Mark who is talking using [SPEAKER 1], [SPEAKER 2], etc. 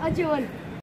[SPEAKER 1] Ajay